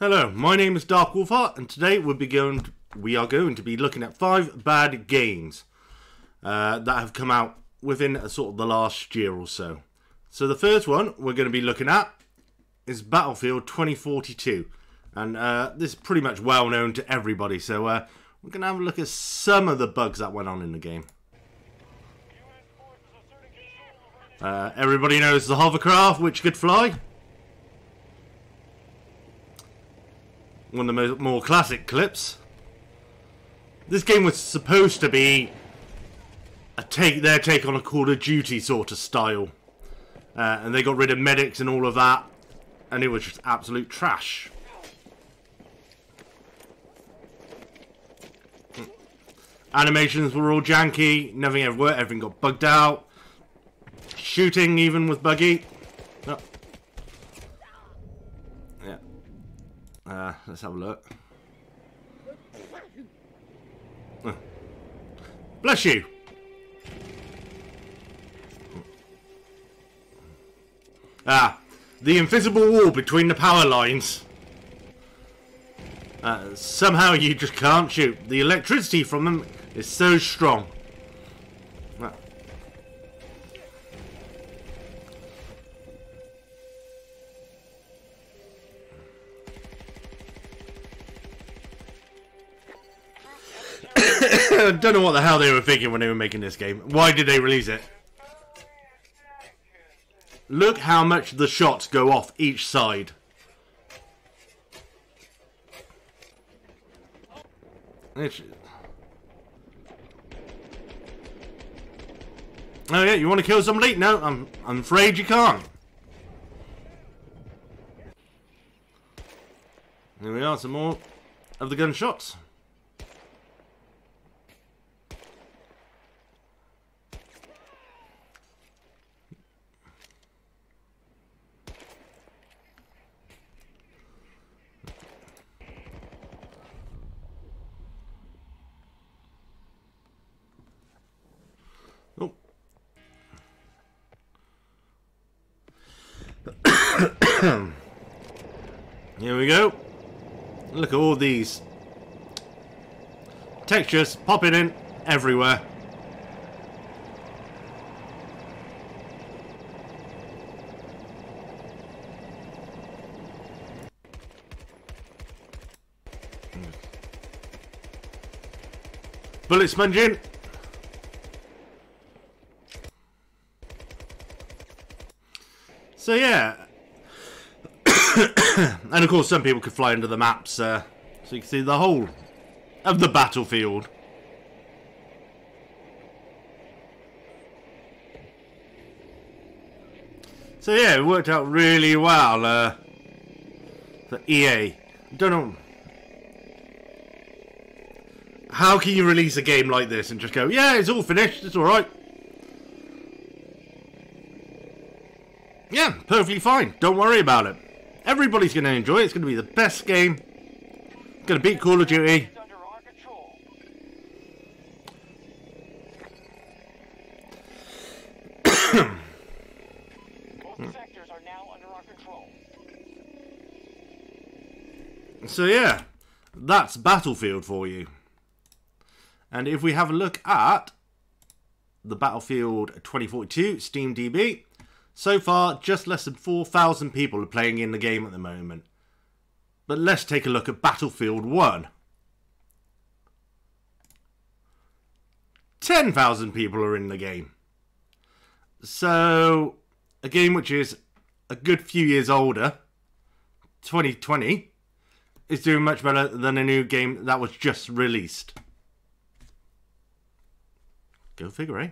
Hello, my name is Dark Wolfheart, and today we'll be going to, we are going to be looking at five bad games uh, that have come out within a sort of the last year or so. So the first one we're going to be looking at is Battlefield 2042, and uh, this is pretty much well known to everybody. So uh, we're going to have a look at some of the bugs that went on in the game. Uh, everybody knows the hovercraft, which could fly. One of the more classic clips. This game was supposed to be a take their take on a Call of Duty sort of style, uh, and they got rid of medics and all of that, and it was just absolute trash. Animations were all janky, nothing ever worked, everything got bugged out. Shooting even was buggy. Oh. Yeah. Uh, let's have a look. Bless you. Ah, the invisible wall between the power lines. Uh, somehow you just can't shoot. The electricity from them is so strong. I don't know what the hell they were thinking when they were making this game. Why did they release it? Look how much the shots go off each side. Oh yeah, you want to kill somebody? No, I'm I'm afraid you can't. Here we are, some more of the gunshots. Oh. Here we go. Look at all these textures popping in everywhere. Bullet sponging. So yeah, and of course some people could fly under the maps, uh, so you can see the whole of the battlefield. So yeah, it worked out really well uh, for EA. Don't know. How can you release a game like this and just go, yeah, it's all finished, it's alright. Yeah, perfectly fine. Don't worry about it. Everybody's going to enjoy it. It's going to be the best game. Going to beat Call of Duty. so yeah, that's Battlefield for you. And if we have a look at the Battlefield 2042 Steam DB, so far, just less than 4,000 people are playing in the game at the moment. But let's take a look at Battlefield 1. 10,000 people are in the game. So, a game which is a good few years older, 2020, is doing much better than a new game that was just released. Go figure, eh?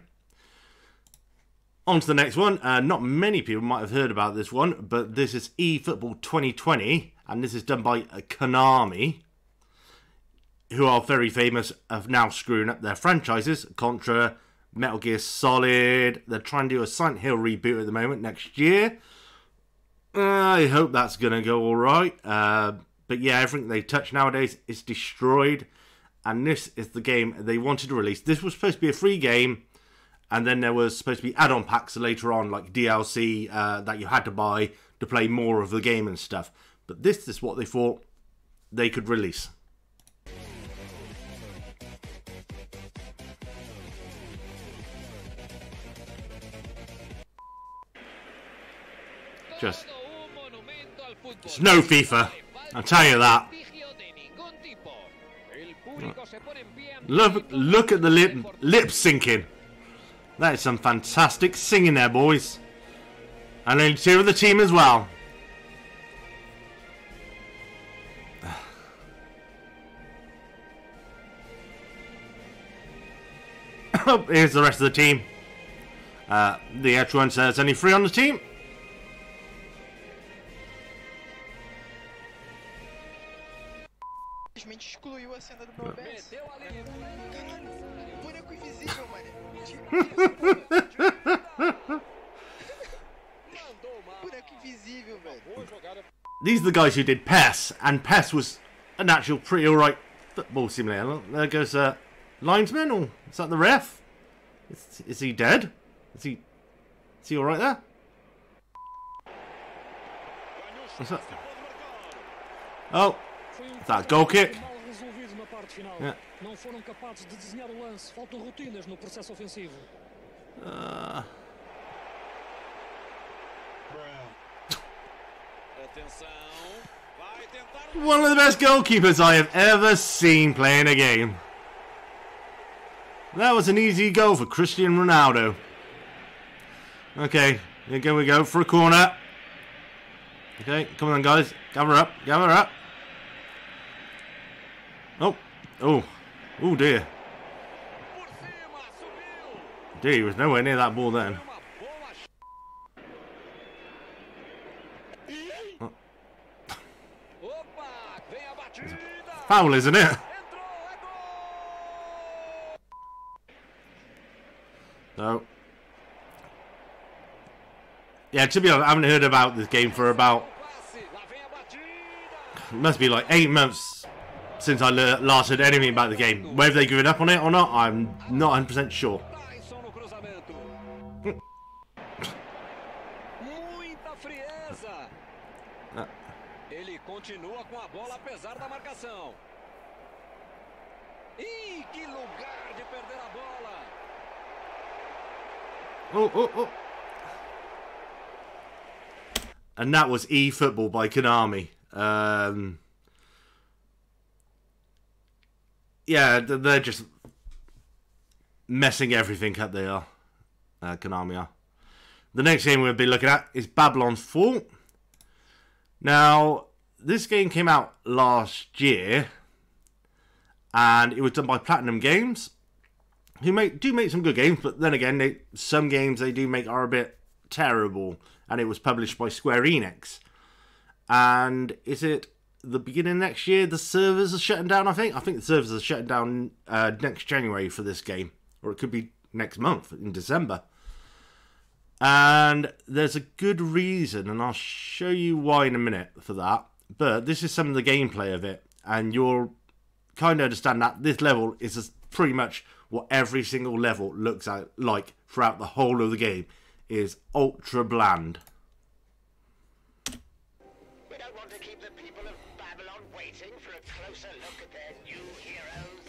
On to the next one. Uh, not many people might have heard about this one, but this is eFootball 2020, and this is done by Konami, who are very famous of now screwing up their franchises. Contra, Metal Gear Solid. They're trying to do a Silent Hill reboot at the moment next year. I hope that's going to go all right. Uh, but yeah, everything they touch nowadays is destroyed. And this is the game they wanted to release. This was supposed to be a free game and then there was supposed to be add-on packs later on, like DLC uh, that you had to buy to play more of the game and stuff. But this is what they thought they could release. Just it's no FIFA. I'll tell you that. Look, look at the lip, lip syncing. That is some fantastic singing there, boys. And only two of the team as well. Here's the rest of the team. Uh, the one says only three on the team. These are the guys who did PES, and PES was an actual pretty alright football simulator. There goes uh, linesman, or is that the ref? Is, is he dead? Is he is he alright there? What's that? Oh, Tá, goal kick. Yeah. One of the best goalkeepers I have ever seen playing a game. That was an easy goal for Cristiano Ronaldo. Okay, again we go for a corner. Okay, come on guys, gather up, gather up. Oh, oh, oh dear. Dear, he was nowhere near that ball then. Foul, isn't it? No. Yeah, to be honest, I haven't heard about this game for about must be like eight months since I last heard anything about the game. Whether they've given up on it or not, I'm not 100% sure. Ele continua com a bola apesar da marcação. Ih, que lugar de perder a bola. Oh, oh, oh. And that was eFootball by Konami. Um, yeah, they're just messing everything up. They are, uh, Konami are. The next game we'll be looking at is Babylon's Fall. Now, this game came out last year, and it was done by Platinum Games who make do make some good games, but then again, they, some games they do make are a bit terrible. And it was published by Square Enix. And is it the beginning of next year? The servers are shutting down. I think. I think the servers are shutting down uh, next January for this game, or it could be next month in December. And there's a good reason, and I'll show you why in a minute for that. But this is some of the gameplay of it, and you'll kind of understand that this level is just pretty much what every single level looks at, like throughout the whole of the game is ultra bland. We don't want to keep the people of Babylon waiting for a closer look at their new heroes.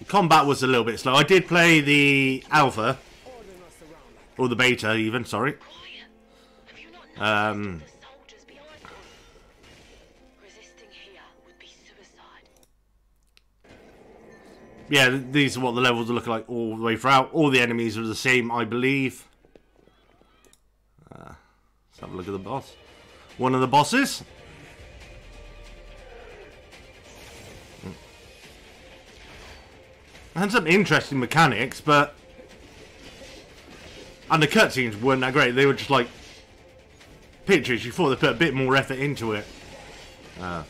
The combat was a little bit slow. I did play the alpha or the beta even, sorry. Um. Yeah, these are what the levels looking like all the way throughout. All the enemies are the same, I believe. Uh, let's have a look at the boss. One of the bosses. Hmm. And some interesting mechanics, but and the cutscenes weren't that great. They were just like pictures. You thought they put a bit more effort into it. Uh,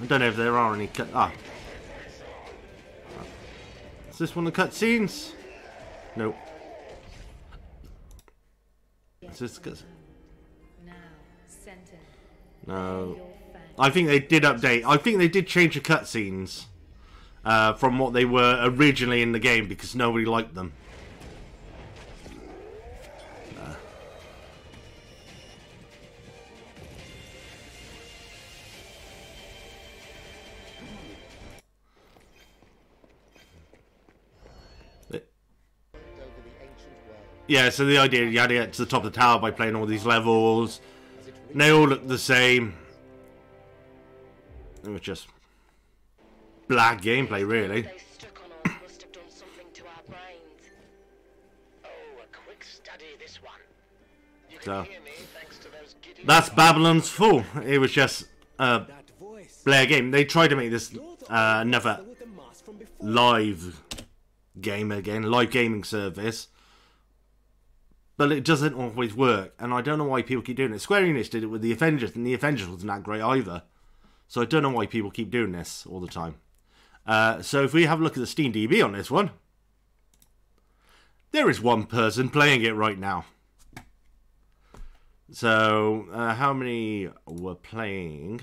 I don't know if there are any cut. Ah, is this one the cutscenes? Nope. Is this Sentin, No. I think they did update. I think they did change the cutscenes uh, from what they were originally in the game because nobody liked them. Yeah, so the idea you had to get to the top of the tower by playing all these levels. And they all look the same. It was just black gameplay, really. They stuck on us must have done something to our brains. Oh, a quick study, this one. You can So hear me thanks to those giddy... that's Babylon's Fall. It was just a Blair game. They tried to make this uh, another live game again, live gaming service. But it doesn't always work, and I don't know why people keep doing it. Square Enix did it with the Avengers, and the Avengers wasn't that great either. So I don't know why people keep doing this all the time. Uh, so if we have a look at the Steam DB on this one, there is one person playing it right now. So uh, how many were playing?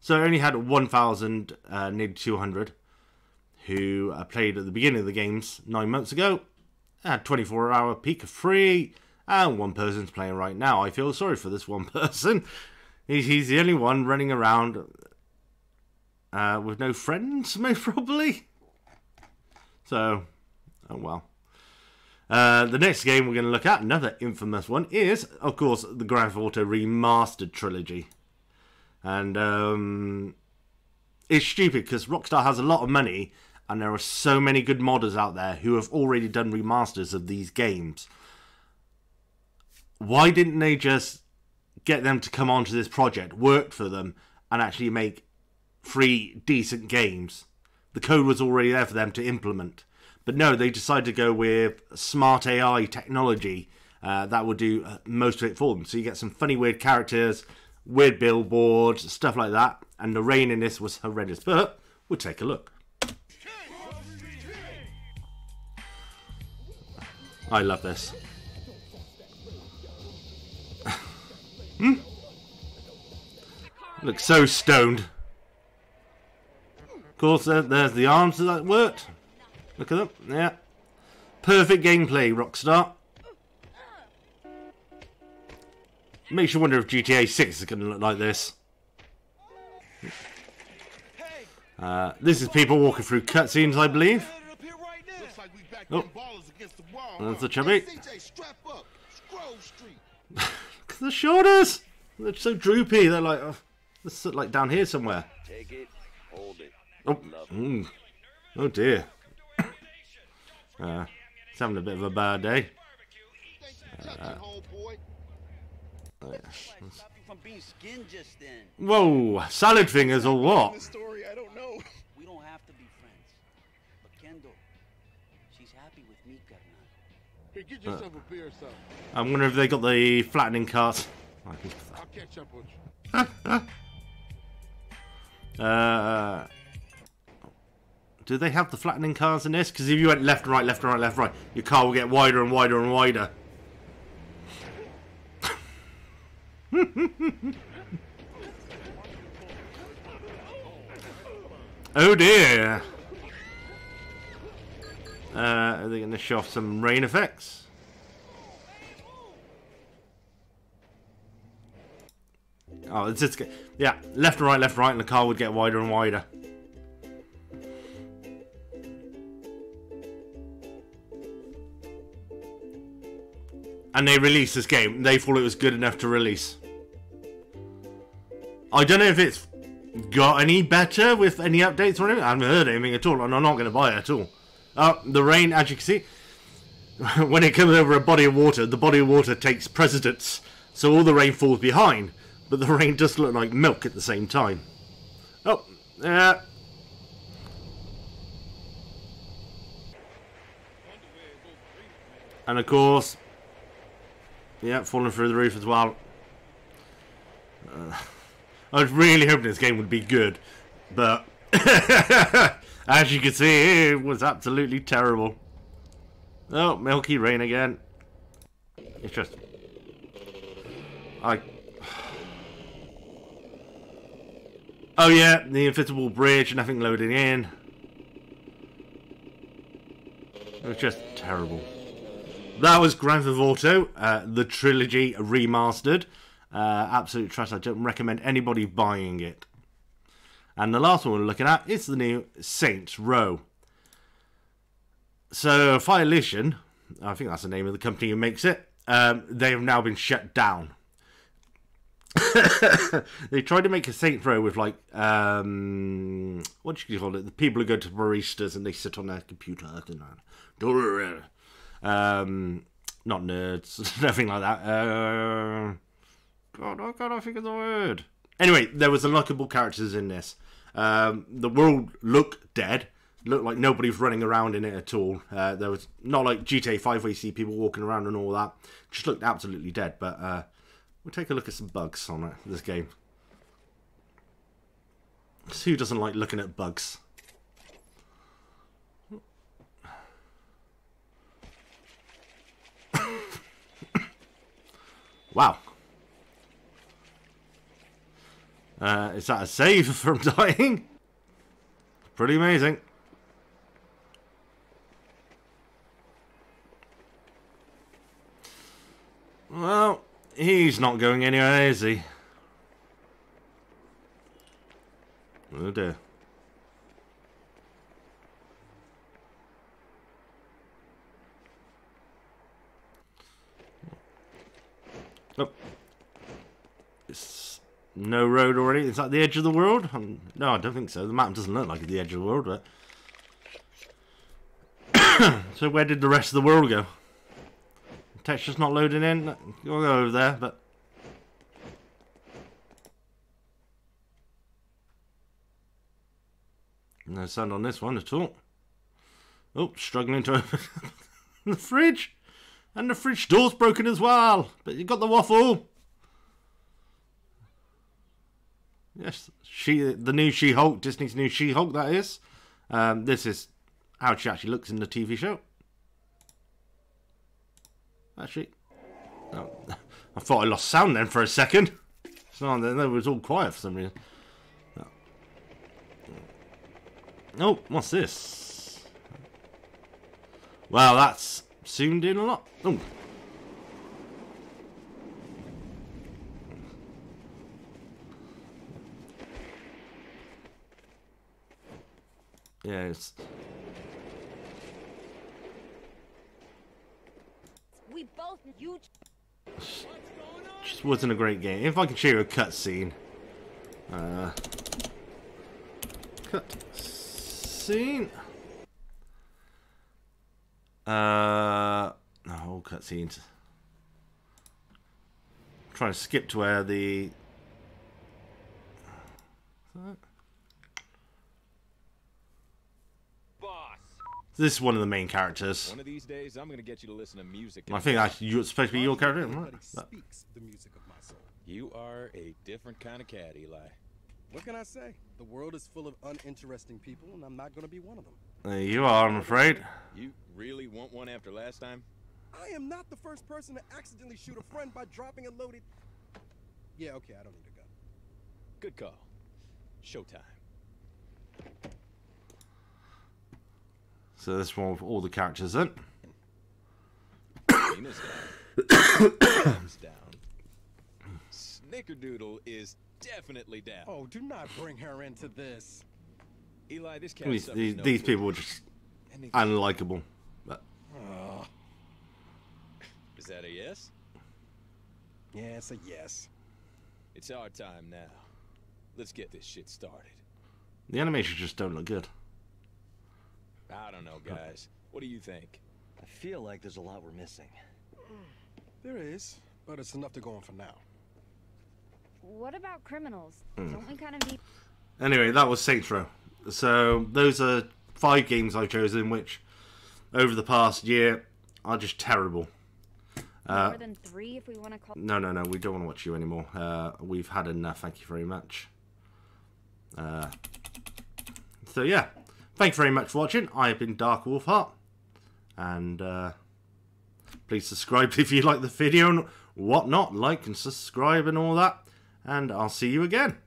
So I only had 1,000, uh, nearly 200, who uh, played at the beginning of the games nine months ago. Had 24 hour peak of free, and one person's playing right now. I feel sorry for this one person. He's, he's the only one running around uh, with no friends, most probably. So, oh well. Uh, the next game we're going to look at, another infamous one, is, of course, the Grand Theft Auto Remastered trilogy. And um, it's stupid because Rockstar has a lot of money, and there are so many good modders out there who have already done remasters of these games. Why didn't they just get them to come onto this project, work for them, and actually make three decent games? The code was already there for them to implement. But no, they decided to go with smart AI technology uh, that will do uh, most of it for them. So you get some funny, weird characters, weird billboards, stuff like that. And the rain in this was horrendous. But we'll take a look. I love this. hmm? Looks so stoned. Of course, there, there's the arms that worked. Look at them. Yeah. Perfect gameplay, Rockstar. Makes you wonder if GTA 6 is going to look like this. Uh, this is people walking through cutscenes, I believe. Wall. That's huh? the chubby. Hey, CJ, strap up. Grove Street. Look at the shoulders. They're so droopy. They're like, oh, this is like down here somewhere. Take it, hold it. Oh, mm. oh dear. Uh, he's having a bit of a bad day. Thanks for touching, homeboy. Stop you from being skinned just then. Whoa, salad fingers or what? She's happy with me, carnal. Here, get yourself a beer or something. I wonder if they got the flattening cart. I'll catch up with you. Uh, do they have the flattening cars in this? Because if you went left and right, left and right, left right, your car will get wider and wider and wider. oh dear. Uh, are they going to show off some rain effects? Oh, it's just yeah, left and right, left and right, and the car would get wider and wider. And they released this game. They thought it was good enough to release. I don't know if it's got any better with any updates or anything. I haven't heard anything at all, and I'm not going to buy it at all. Uh, the rain, as you can see, when it comes over a body of water, the body of water takes precedence, so all the rain falls behind, but the rain does look like milk at the same time. Oh, yeah. And of course, yeah, falling through the roof as well. Uh, I was really hoping this game would be good, but as you can see, it was absolutely terrible. Oh, Milky Rain again. It's just. I. Oh, yeah, the invisible bridge, nothing loading in. It was just terrible. That was Grand Theft Auto, uh, the trilogy remastered. Uh, absolute trash. I don't recommend anybody buying it. And the last one we're looking at is the new Saints Row. So, Volition I think that's the name of the company who makes it. Um, they have now been shut down. they tried to make a Saints Row with like um, what do you call it? The people who go to baristas and they sit on their computer. Um, not nerds, nothing like that. Uh, God, I can't think of the word. Anyway, there was unlockable characters in this. Um, the world looked dead. Looked like nobody's running around in it at all. Uh, there was not like GTA 5 where you see people walking around and all that. Just looked absolutely dead. But uh, we'll take a look at some bugs on it, this game. Who doesn't like looking at bugs? wow. Uh, is that a save from dying? Pretty amazing. Well, he's not going anywhere, is he? Oh dear. Oh. It's no road already. Is that the edge of the world? Um, no, I don't think so. The map doesn't look like the edge of the world, but. so where did the rest of the world go? Texture's not loading in. You'll go over there, but. No sound on this one at all. Oh, struggling to open the fridge. And the fridge door's broken as well. But you got the waffle. Yes, she, the new She-Hulk, Disney's new She-Hulk, that is. Um, this is how she actually looks in the TV show. Actually, no, I thought I lost sound then for a second. So then it was all quiet for some reason. No. Oh, what's this? Well, that's zoomed in a lot. Oh. Yeah, it's We both you just wasn't a great game. If I could show you a cutscene. Uh, cut scene. Uh, no, all cutscenes. Trying to skip to where the. Boss. This is one of the main characters. One of these days, I'm gonna get you to listen to music. I think that's you supposed to be your character. Right? Speaks the music of my soul. You are a different kind of cat, Eli. What can I say? The world is full of uninteresting people, and I'm not going to be one of them. There you are, I'm afraid. You really want one after last time? I am not the first person to accidentally shoot a friend by dropping a loaded. Yeah, okay, I don't need a gun. Good call. Showtime. So this one with all the characters in. Down. Mom's down. Snickerdoodle is definitely down. Oh, do not bring her into this. Eli, this cat These, these, no these people are just Anything- unlikable. But Is that a yes? Yeah, it's a yes. It's our time now. Let's get this shit started. the animations just don't look good. I don't know, guys. What do you think? I feel like there's a lot we're missing. There is, but it's enough to go on for now. What about criminals? Hmm. Don't we kind of need Anyway, that was Saints Row. So those are five games I've chosen, which over the past year are just terrible. Uh, more than three if we want to call? no, no, no, we don't want to watch you anymore. Uh, we've had enough. Thank you very much. Uh, so yeah, thank you very much for watching. I have been Dark Wolf Heart, and uh, please subscribe if you like the video and whatnot. Like and subscribe and all that, and I'll see you again.